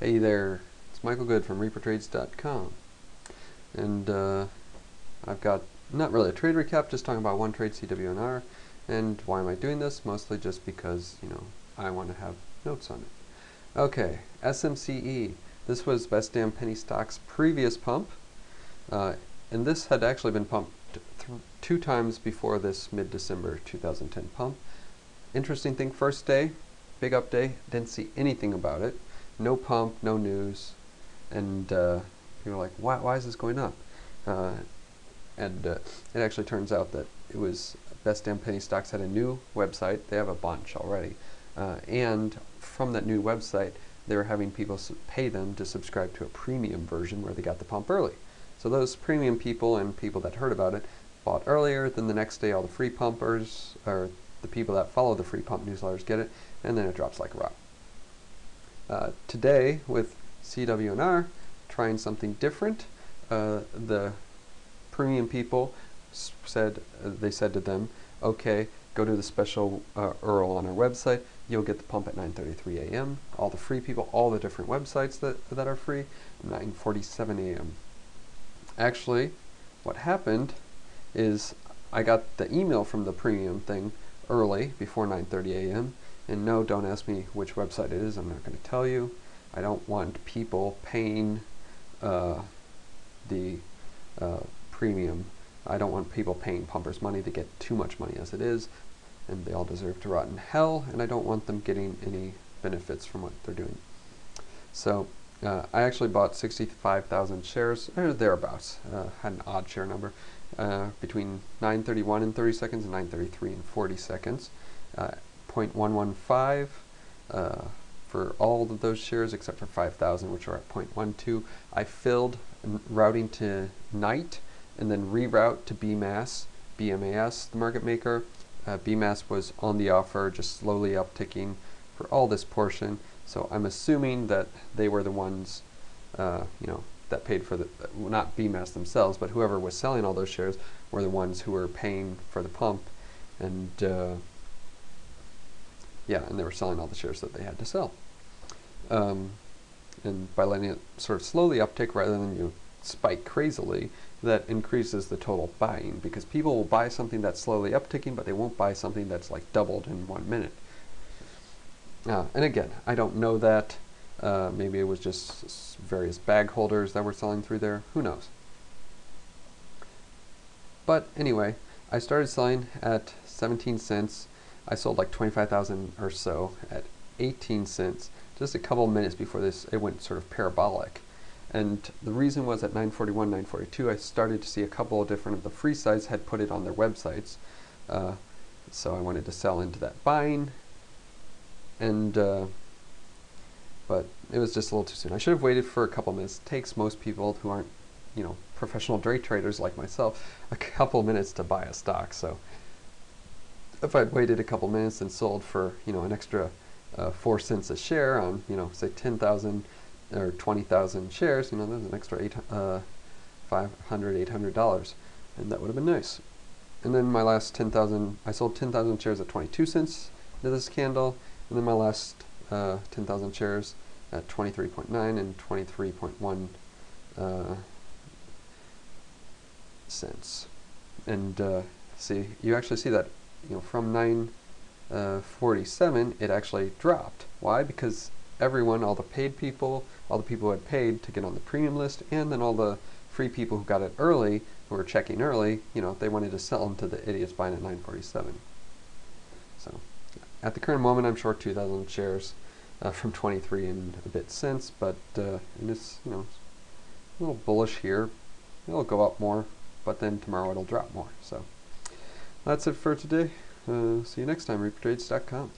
Hey there, it's Michael Goode from ReaperTrades.com, and uh, I've got not really a trade recap, just talking about one trade CWNR, and why am I doing this? Mostly just because you know I want to have notes on it. Okay, SMCE. This was Best Damn Penny Stock's previous pump, uh, and this had actually been pumped two times before this mid-December 2010 pump. Interesting thing, first day, big up day, didn't see anything about it no pump, no news, and uh, people are like, why, why is this going up? Uh, and uh, it actually turns out that it was Best Damn Penny Stocks had a new website. They have a bunch already, uh, and from that new website, they were having people pay them to subscribe to a premium version where they got the pump early. So those premium people and people that heard about it bought earlier. Then the next day, all the free pumpers or the people that follow the free pump newsletters get it, and then it drops like a rock. Uh, today with CWNR, trying something different. Uh, the premium people said uh, they said to them, "Okay, go to the special uh, URL on our website. You'll get the pump at 9:33 a.m. All the free people, all the different websites that that are free, 9:47 a.m. Actually, what happened is I got the email from the premium thing early before 9:30 a.m. And no, don't ask me which website it is. I'm not going to tell you. I don't want people paying uh, the uh, premium. I don't want people paying pumpers money. They get too much money as it is, and they all deserve to rot in hell. And I don't want them getting any benefits from what they're doing. So uh, I actually bought 65,000 shares, or thereabouts. Uh, had an odd share number uh, between 9:31 and 30 seconds and 9:33 and 40 seconds. Uh, 0.115 uh, for all of those shares except for 5,000 which are at 0.12. I filled routing to Knight and then reroute to BMAS, BMAS, the market maker. Uh, BMAS was on the offer, just slowly upticking for all this portion. So I'm assuming that they were the ones, uh, you know, that paid for the, not BMAS themselves, but whoever was selling all those shares were the ones who were paying for the pump. And uh, yeah, and they were selling all the shares that they had to sell. Um, and by letting it sort of slowly uptick rather than you spike crazily, that increases the total buying because people will buy something that's slowly upticking, but they won't buy something that's like doubled in one minute. Uh, and again, I don't know that. Uh, maybe it was just various bag holders that were selling through there. Who knows? But anyway, I started selling at 17 cents I sold like 25,000 or so at 18 cents just a couple minutes before this it went sort of parabolic. And the reason was at 941 942 I started to see a couple of different of the free sites had put it on their websites. Uh, so I wanted to sell into that buying. And uh, but it was just a little too soon. I should have waited for a couple minutes. It takes most people who aren't you know professional day traders like myself a couple minutes to buy a stock. So if I'd waited a couple minutes and sold for you know an extra uh, four cents a share on you know say 10,000 or 20,000 shares, you know there's an extra eight, uh, 500, 800 dollars, and that would have been nice. And then my last 10,000, I sold 10,000 shares at 22 cents to this candle, and then my last uh, 10,000 shares at 23.9 and 23.1 uh, cents. And uh, see, you actually see that you know, from 947, uh, it actually dropped. Why? Because everyone, all the paid people, all the people who had paid to get on the premium list, and then all the free people who got it early, who were checking early, you know, they wanted to sell them to the idiots buying at 947. So, at the current moment, I'm short 2,000 shares uh, from 23 and a bit since, but uh, it's, you know, a little bullish here. It'll go up more, but then tomorrow it'll drop more. So. That's it for today. Uh, see you next time, reapertrades.com.